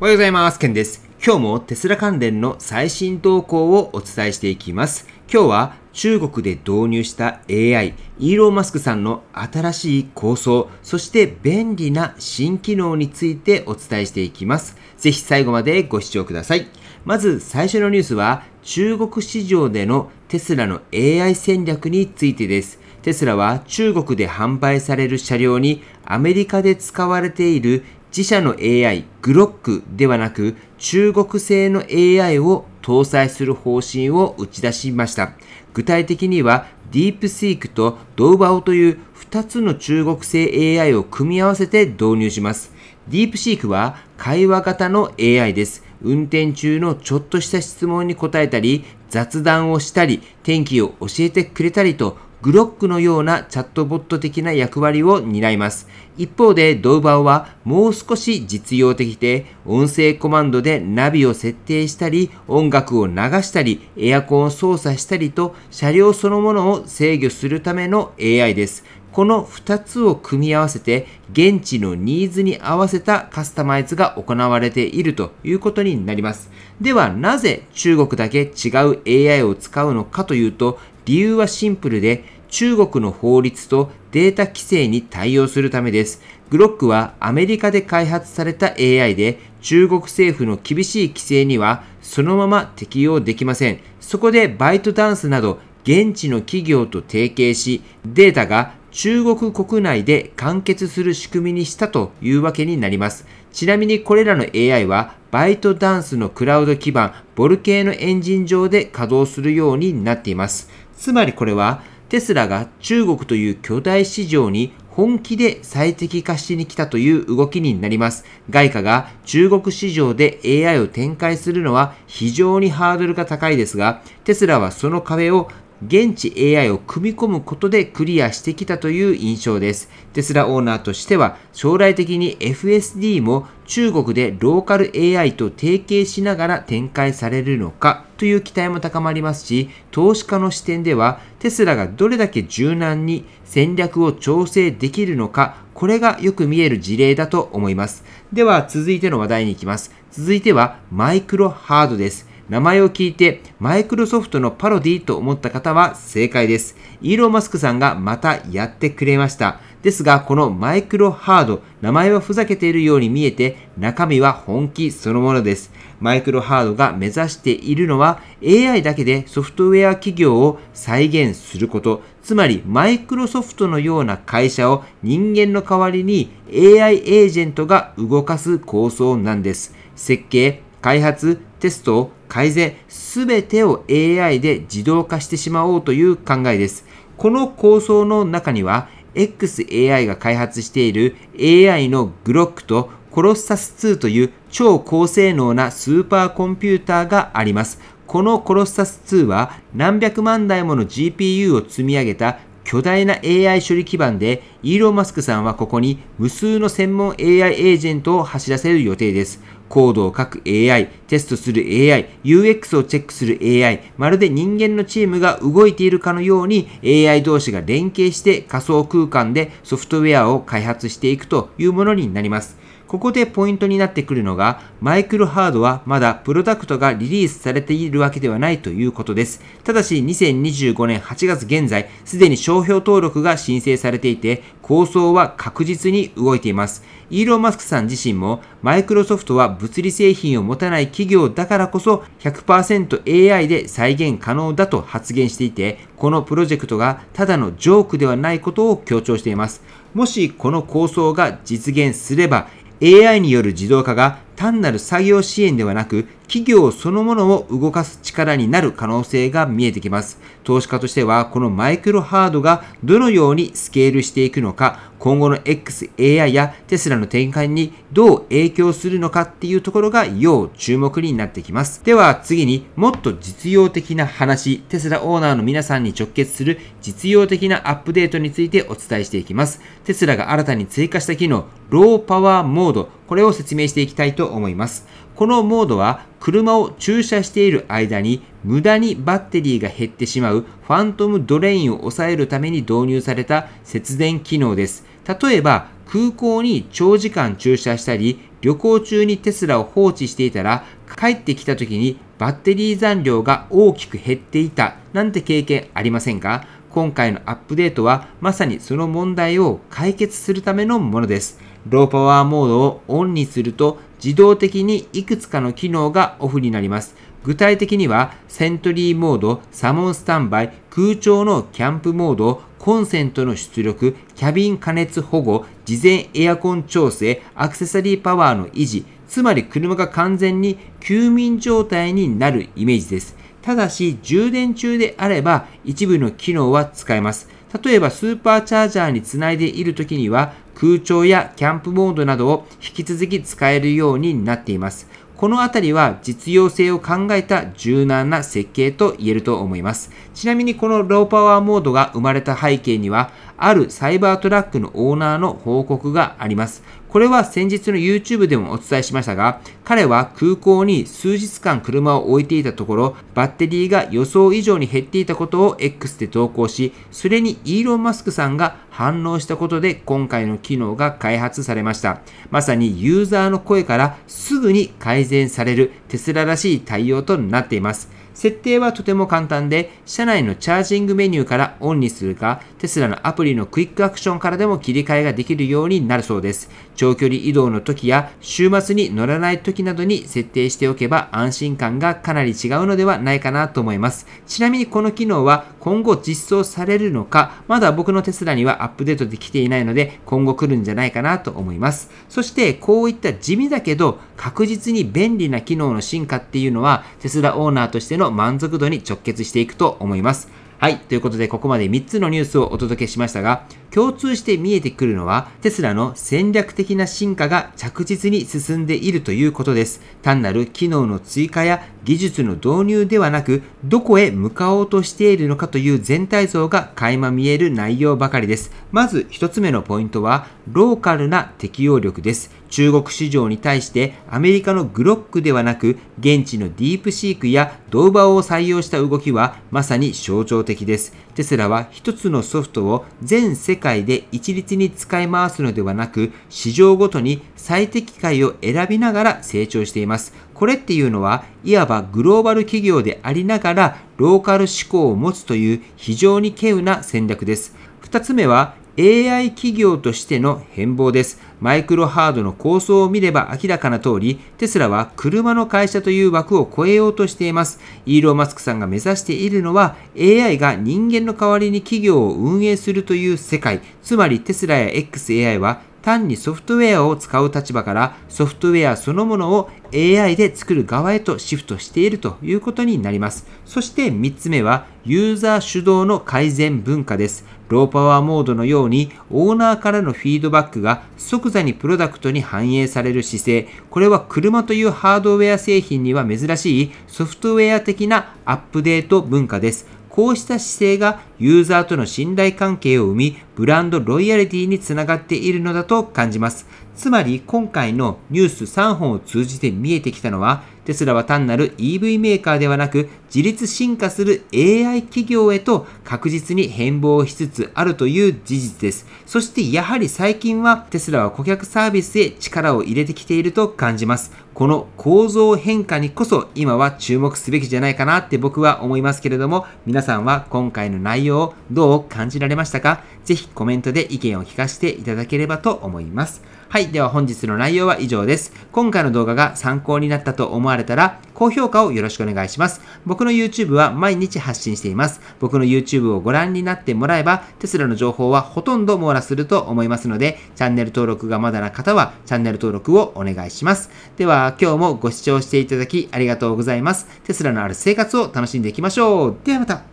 おはようございます。ケンです。今日もテスラ関連の最新動向をお伝えしていきます。今日は中国で導入した AI、イーロン・マスクさんの新しい構想、そして便利な新機能についてお伝えしていきます。ぜひ最後までご視聴ください。まず最初のニュースは中国市場でのテスラの AI 戦略についてです。テスラは中国で販売される車両にアメリカで使われている自社の AI グロックではなく中国製の AI を搭載する方針を打ち出しました。具体的にはディープシークとドウバオという2つの中国製 AI を組み合わせて導入します。ディープシークは会話型の AI です。運転中のちょっとした質問に答えたり、雑談をしたり、天気を教えてくれたりとグロックのようなチャットボット的な役割を担います。一方でドウバオはもう少し実用的で音声コマンドでナビを設定したり音楽を流したりエアコンを操作したりと車両そのものを制御するための AI です。この2つを組み合わせて現地のニーズに合わせたカスタマイズが行われているということになります。ではなぜ中国だけ違う AI を使うのかというと理由はシンプルで中国の法律とデータ規制に対応するためです。グロックはアメリカで開発された AI で中国政府の厳しい規制にはそのまま適用できません。そこでバイトダンスなど現地の企業と提携しデータが中国国内で完結する仕組みにしたというわけになります。ちなみにこれらの AI はバイトダンスのクラウド基盤ボルケーノエンジン上で稼働するようになっています。つまりこれはテスラが中国という巨大市場に本気で最適化しに来たという動きになります。外貨が中国市場で AI を展開するのは非常にハードルが高いですが、テスラはその壁を現地 AI を組み込むことでクリアしてきたという印象です。テスラオーナーとしては将来的に FSD も中国でローカル AI と提携しながら展開されるのかという期待も高まりますし、投資家の視点ではテスラがどれだけ柔軟に戦略を調整できるのか、これがよく見える事例だと思います。では続いての話題に行きます。続いてはマイクロハードです。名前を聞いてマイクロソフトのパロディと思った方は正解です。イーロン・マスクさんがまたやってくれました。ですが、このマイクロハード、名前はふざけているように見えて、中身は本気そのものです。マイクロハードが目指しているのは AI だけでソフトウェア企業を再現すること、つまりマイクロソフトのような会社を人間の代わりに AI エージェントが動かす構想なんです。設計、開発、テスト、改善、すべてを AI で自動化してしまおうという考えです。この構想の中には、XAI が開発している AI のグロックとコロッサス2という超高性能なスーパーコンピューターがあります。このコロッサス2は何百万台もの GPU を積み上げた巨大な AI 処理基盤で、イーロン・マスクさんはここに無数の専門 AI エージェントを走らせる予定です。コードを書く AI、テストする AI、UX をチェックする AI、まるで人間のチームが動いているかのように AI 同士が連携して仮想空間でソフトウェアを開発していくというものになります。ここでポイントになってくるのが、マイクロハードはまだプロダクトがリリースされているわけではないということです。ただし、2025年8月現在、すでに商標登録が申請されていて、構想は確実に動いています。イーロン・マスクさん自身も、マイクロソフトは物理製品を持たない企業だからこそ 100%AI で再現可能だと発言していて、このプロジェクトがただのジョークではないことを強調しています。もしこの構想が実現すれば、AI による自動化が単なる作業支援ではなく、企業そのものを動かす力になる可能性が見えてきます。投資家としては、このマイクロハードがどのようにスケールしていくのか、今後の XAI やテスラの展開にどう影響するのかっていうところが要注目になってきます。では次にもっと実用的な話、テスラオーナーの皆さんに直結する実用的なアップデートについてお伝えしていきます。テスラが新たに追加した機能、ローパワーモード、これを説明していきたいと思います。このモードは車を駐車している間に無駄にバッテリーが減ってしまうファントムドレインを抑えるために導入された節電機能です。例えば空港に長時間駐車したり旅行中にテスラを放置していたら、帰ってきた時にバッテリー残量が大きく減っていたなんて経験ありませんか？今回のアップデートはまさにその問題を解決するためのものです。ローパワーモードをオンにすると自動的にいくつかの機能がオフになります。具体的には、セントリーモード、サモンスタンバイ、空調のキャンプモード、コンセントの出力、キャビン加熱保護、事前エアコン調整、アクセサリーパワーの維持、つまり車が完全に休眠状態になるイメージです。ただし、充電中であれば一部の機能は使えます。例えばスーパーチャージャーにつないでいる時には空調やキャンプモードなどを引き続き使えるようになっています。このあたりは実用性を考えた柔軟な設計と言えると思います。ちなみにこのローパワーモードが生まれた背景には、あるサイバートラックのオーナーの報告があります。これは先日の YouTube でもお伝えしましたが、彼は空港に数日間車を置いていたところ、バッテリーが予想以上に減っていたことを X で投稿し、それにイーロン・マスクさんが反応したことで今回の機能が開発されました。まさにユーザーの声からすぐに改善されるテスラらしい対応となっています。設定はとても簡単で、車内のチャージングメニューからオンにするか、テスラのアプリのクイックアクションからでも切り替えができるようになるそうです。長距離移動の時や週末に乗らない時などに設定しておけば安心感がかなり違うのではないかなと思います。ちなみにこの機能は今後実装されるのか、まだ僕のテスラにはアップデートできていないので今後来るんじゃないかなと思います。そしてこういった地味だけど確実に便利な機能の進化っていうのはテスラオーナーとしての満足度に直結していくと思います。はい。ということで、ここまで3つのニュースをお届けしましたが、共通して見えてくるのは、テスラの戦略的な進化が着実に進んでいるということです。単なる機能の追加や技術の導入ではなく、どこへ向かおうとしているのかという全体像が垣間見える内容ばかりです。まず1つ目のポイントは、ローカルな適応力です。中国市場に対してアメリカのグロックではなく現地のディープシークやドーバーを採用した動きはまさに象徴的です。テスラは一つのソフトを全世界で一律に使い回すのではなく市場ごとに最適解を選びながら成長しています。これっていうのはいわばグローバル企業でありながらローカル思考を持つという非常に稀有な戦略です。二つ目は AI 企業としての変貌です。マイクロハードの構想を見れば明らかな通り、テスラは車の会社という枠を超えようとしています。イーロー・マスクさんが目指しているのは、AI が人間の代わりに企業を運営するという世界。つまりテスラや XAI は単にソフトウェアを使う立場からソフトウェアそのものを AI で作る側へとシフトしているということになります。そして3つ目はユーザー主導の改善文化です。ローパワーモードのようにオーナーからのフィードバックが即座にプロダクトに反映される姿勢。これは車というハードウェア製品には珍しいソフトウェア的なアップデート文化です。こうした姿勢がユーザーとの信頼関係を生み、ブランドロイヤリティにつながっているのだと感じます。つまり今回のニュース3本を通じて見えてきたのは、テスラは単なる EV メーカーではなく、自立進化する AI 企業へと確実に変貌しつつあるという事実です。そしてやはり最近はテスラは顧客サービスへ力を入れてきていると感じます。この構造変化にこそ今は注目すべきじゃないかなって僕は思いますけれども、皆さんは今回の内容をどう感じられましたか？ぜひコメントで意見を聞かせていただければと思います。はい。では本日の内容は以上です。今回の動画が参考になったと思われたら、高評価をよろしくお願いします。僕の YouTube は毎日発信しています。僕の YouTube をご覧になってもらえば、テスラの情報はほとんど網羅すると思いますので、チャンネル登録がまだな方は、チャンネル登録をお願いします。では、今日もご視聴していただきありがとうございます。テスラのある生活を楽しんでいきましょう。ではまた。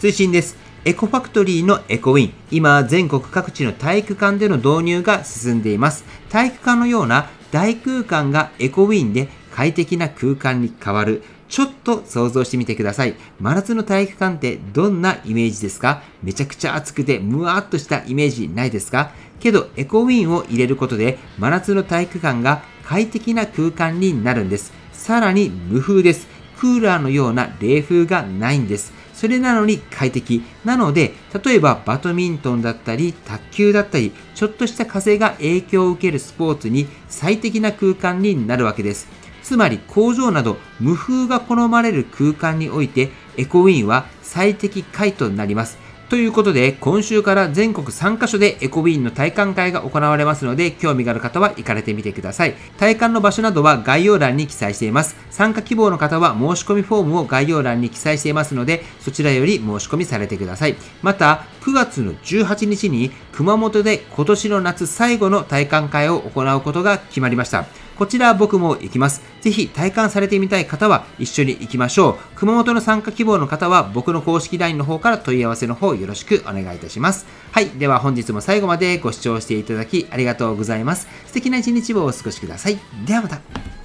追伸です。エコファクトリーのエコウィン。今、全国各地の体育館での導入が進んでいます。体育館のような大空間がエコウィンで快適な空間に変わる。ちょっと想像してみてください。真夏の体育館ってどんなイメージですか？めちゃくちゃ暑くてムワーっとしたイメージないですか？けどエコウィンを入れることで真夏の体育館が快適な空間になるんです。さらに無風です。クーラーのような冷風がないんです。それなのに快適。なので、例えばバドミントンだったり、卓球だったり、ちょっとした風が影響を受けるスポーツに最適な空間になるわけです。つまり工場など無風が好まれる空間においてエコウィンは最適解となります。ということで、今週から全国3カ所でエコウィーンの体感会が行われますので、興味がある方は行かれてみてください。体感の場所などは概要欄に記載しています。参加希望の方は申し込みフォームを概要欄に記載していますので、そちらより申し込みされてください。また、9月の18日に熊本で今年の夏最後の体感会を行うことが決まりました。こちら僕も行きます。ぜひ体感されてみたい方は一緒に行きましょう。熊本の参加希望の方は僕の公式 LINE の方から問い合わせの方よろしくお願いいたします。はい。では本日も最後までご視聴していただきありがとうございます。素敵な一日をお過ごしください。ではまた。